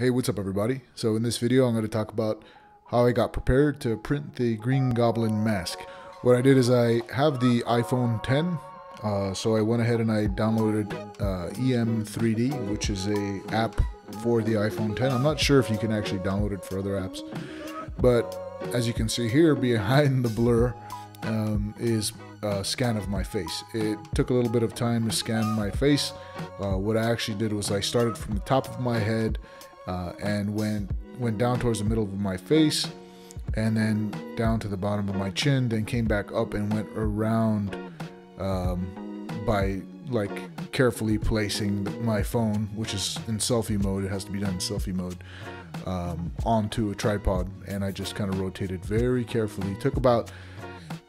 Hey, what's up everybody? So in this video I'm going to talk about how I got prepared to print the Green Goblin mask. What I did is I have the iPhone 10, uh, so I went ahead and I downloaded uh, EM3D, which is a app for the iPhone 10. I'm not sure if you can actually download it for other apps, but as you can see here behind the blur um, is a scan of my face. It took a little bit of time to scan my face. Uh, what I actually did was I started from the top of my head uh, and went went down towards the middle of my face and then down to the bottom of my chin then came back up and went around um, by like carefully placing my phone which is in selfie mode. It has to be done in selfie mode um, onto a tripod. And I just kind of rotated very carefully. Took about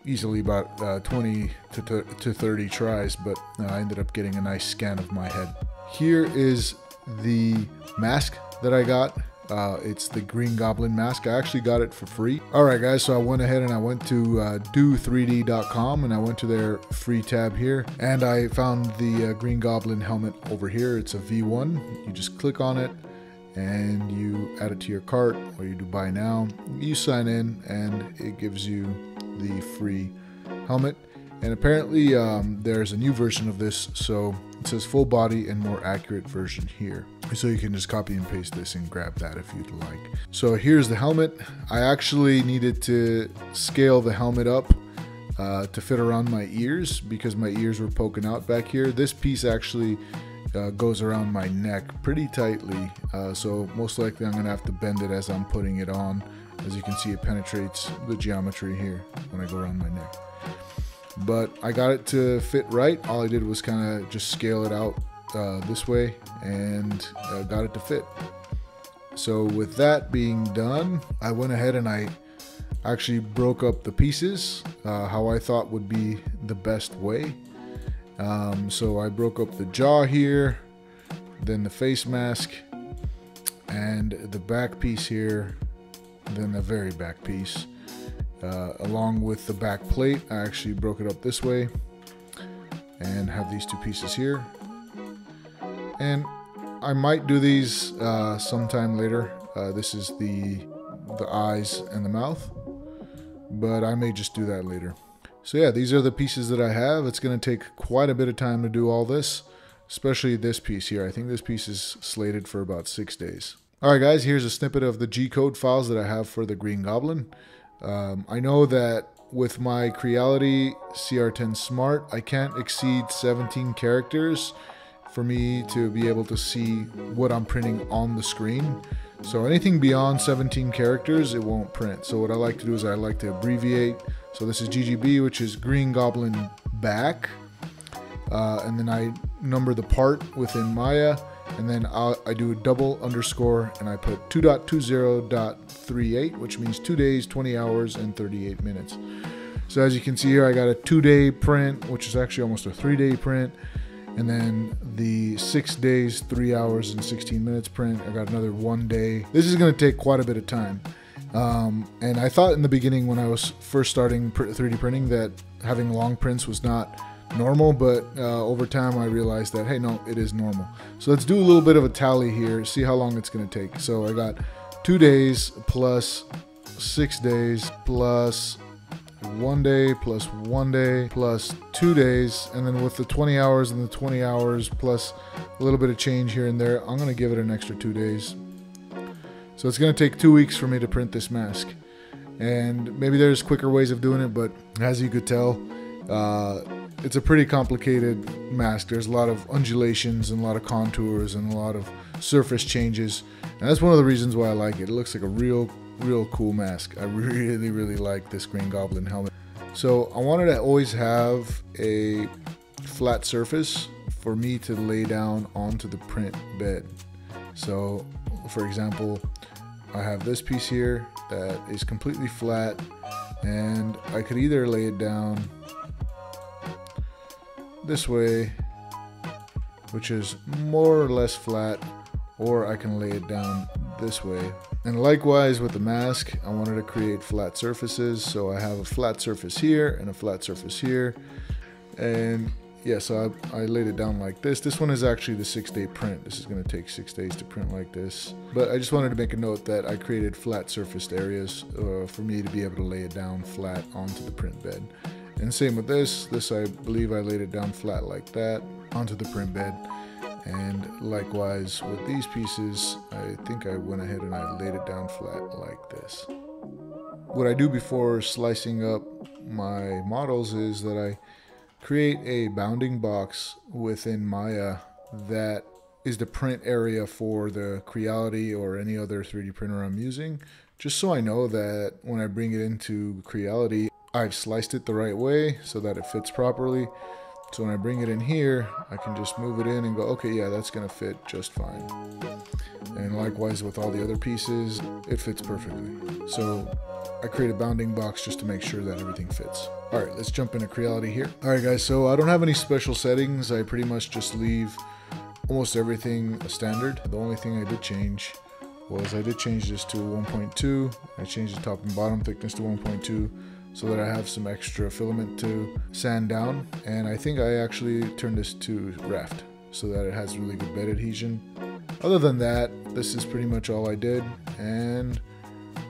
easily about uh, 20 to, to 30 tries but uh, I ended up getting a nice scan of my head. Here is the mask that I got. Uh, it's the Green Goblin mask. I actually got it for free. All right, guys. So I went ahead and I went to uh, do3d.com and I went to their free tab here and I found the uh, Green Goblin helmet over here. It's a V1. You just click on it and you add it to your cart or you do buy now. You sign in and it gives you the free helmet. And apparently um, there's a new version of this. So it says full body and more accurate version here. So you can just copy and paste this and grab that if you'd like. So here's the helmet. I actually needed to scale the helmet up uh, to fit around my ears because my ears were poking out back here. This piece actually uh, goes around my neck pretty tightly. Uh, so most likely I'm gonna have to bend it as I'm putting it on. As you can see, it penetrates the geometry here when I go around my neck but I got it to fit right. All I did was kind of just scale it out uh, this way and uh, got it to fit. So with that being done, I went ahead and I actually broke up the pieces uh, how I thought would be the best way. Um, so I broke up the jaw here, then the face mask, and the back piece here, then the very back piece. Uh, along with the back plate, I actually broke it up this way and have these two pieces here. And I might do these uh, sometime later. Uh, this is the the eyes and the mouth, but I may just do that later. So yeah, these are the pieces that I have. It's going to take quite a bit of time to do all this, especially this piece here. I think this piece is slated for about six days. All right, guys, here's a snippet of the G-code files that I have for the Green Goblin. Um, I know that with my Creality CR10 Smart, I can't exceed 17 characters for me to be able to see what I'm printing on the screen. So anything beyond 17 characters, it won't print. So what I like to do is I like to abbreviate. So this is GGB, which is Green Goblin Back. Uh, and then I number the part within Maya and then I'll, i do a double underscore and I put 2.20.38, which means two days, 20 hours, and 38 minutes. So as you can see here, I got a two day print, which is actually almost a three day print. And then the six days, three hours, and 16 minutes print. I got another one day. This is going to take quite a bit of time. Um, and I thought in the beginning when I was first starting 3D printing that having long prints was not normal, but uh, over time I realized that, hey, no, it is normal. So let's do a little bit of a tally here, see how long it's going to take. So I got two days plus six days plus one day plus one day plus two days and then with the 20 hours and the 20 hours plus a little bit of change here and there i'm going to give it an extra two days so it's going to take two weeks for me to print this mask and maybe there's quicker ways of doing it but as you could tell uh, it's a pretty complicated mask. There's a lot of undulations and a lot of contours and a lot of surface changes. And that's one of the reasons why I like it. It looks like a real, real cool mask. I really, really like this Green Goblin helmet. So I wanted to always have a flat surface for me to lay down onto the print bed. So for example, I have this piece here that is completely flat and I could either lay it down this way, which is more or less flat, or I can lay it down this way. And likewise with the mask, I wanted to create flat surfaces. So I have a flat surface here and a flat surface here. And yeah, so I, I, laid it down like this. This one is actually the six day print. This is gonna take six days to print like this. But I just wanted to make a note that I created flat surfaced areas uh, for me to be able to lay it down flat onto the print bed. And same with this. This, I believe I laid it down flat like that onto the print bed. And likewise with these pieces, I think I went ahead and I laid it down flat like this. What I do before slicing up my models is that I create a bounding box within Maya that is the print area for the Creality or any other 3D printer I'm using, just so I know that when I bring it into Creality, I've sliced it the right way so that it fits properly. So when I bring it in here, I can just move it in and go, okay, yeah, that's gonna fit just fine. And likewise with all the other pieces, it fits perfectly. So I create a bounding box just to make sure that everything fits. All right, let's jump into Creality here. All right, guys, so I don't have any special settings. I pretty much just leave almost everything a standard. The only thing I did change was I did change this to 1.2. I changed the top and bottom thickness to 1.2 so that I have some extra filament to sand down. And I think I actually turned this to raft so that it has really good bed adhesion. Other than that, this is pretty much all I did. And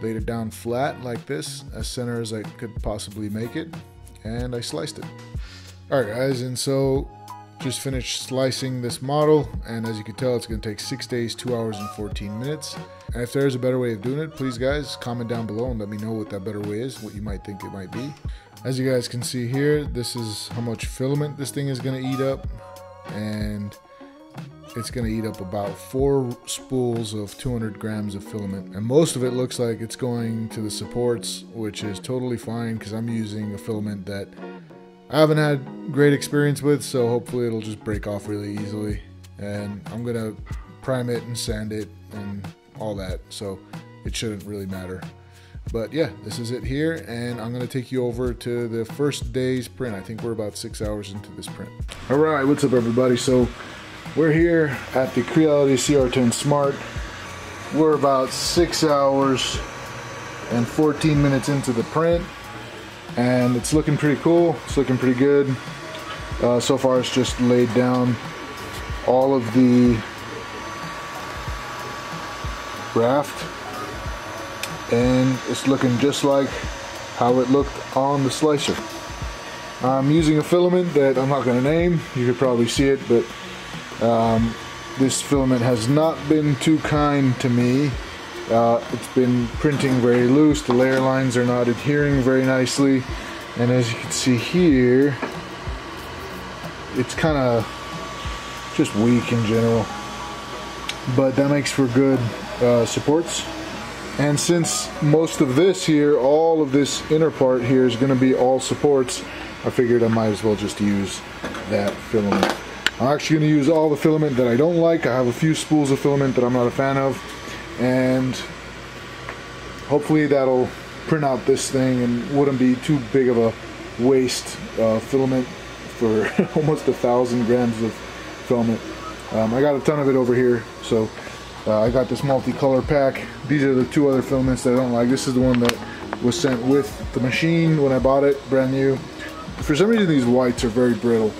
laid it down flat like this, as center as I could possibly make it, and I sliced it. Alright guys, and so just finished slicing this model, and as you can tell, it's going to take 6 days, 2 hours, and 14 minutes. And if there's a better way of doing it, please guys, comment down below and let me know what that better way is, what you might think it might be. As you guys can see here, this is how much filament this thing is going to eat up, and it's going to eat up about four spools of 200 grams of filament. And most of it looks like it's going to the supports, which is totally fine because I'm using a filament that I haven't had great experience with, so hopefully it'll just break off really easily. And I'm to prime it and sand it and all that, so it shouldn't really matter. But yeah, this is it here, and I'm gonna take you over to the first day's print. I think we're about six hours into this print. All right, what's up everybody? So we're here at the Creality CR10 Smart. We're about six hours and 14 minutes into the print and it's looking pretty cool. It's looking pretty good. Uh, so far it's just laid down all of the raft and it's looking just like how it looked on the slicer. I'm using a filament that I'm not going to name. You could probably see it, but um, this filament has not been too kind to me. Uh, it's been printing very loose, the layer lines are not adhering very nicely, and as you can see here, it's kind of just weak in general. But that makes for good uh, supports. And since most of this here, all of this inner part here is going to be all supports, I figured I might as well just use that filament. I'm actually going to use all the filament that I don't like. I have a few spools of filament that I'm not a fan of. And hopefully that'll print out this thing and wouldn't be too big of a waste uh, filament for almost a thousand grams of filament. Um, I got a ton of it over here. So uh, I got this multicolor pack. These are the two other filaments that I don't like. This is the one that was sent with the machine when I bought it, brand new. For some reason these whites are very brittle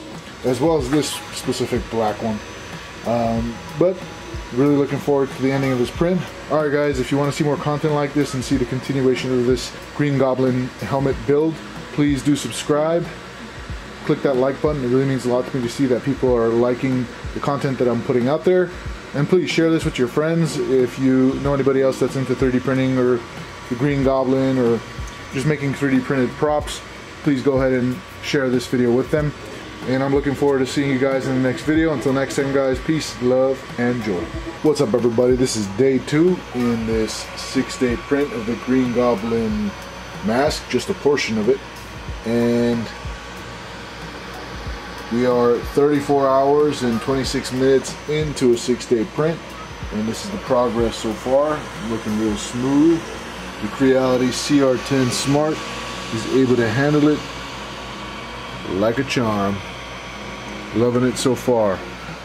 as well as this specific black one. Um, but really looking forward to the ending of this print. Alright guys, if you want to see more content like this and see the continuation of this Green Goblin helmet build, please do subscribe. Click that like button, it really means a lot to me to see that people are liking the content that I'm putting out there. And please share this with your friends if you know anybody else that's into 3D printing or the Green Goblin or just making 3D printed props. Please go ahead and share this video with them and I'm looking forward to seeing you guys in the next video. Until next time guys, peace, love, and joy. What's up everybody? This is day two in this six day print of the Green Goblin mask, just a portion of it. And we are 34 hours and 26 minutes into a six day print. And this is the progress so far, looking real smooth. The Creality CR10 Smart is able to handle it like a charm. Loving it so far.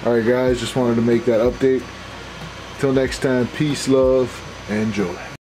Alright guys, just wanted to make that update. Till next time, peace, love, and joy.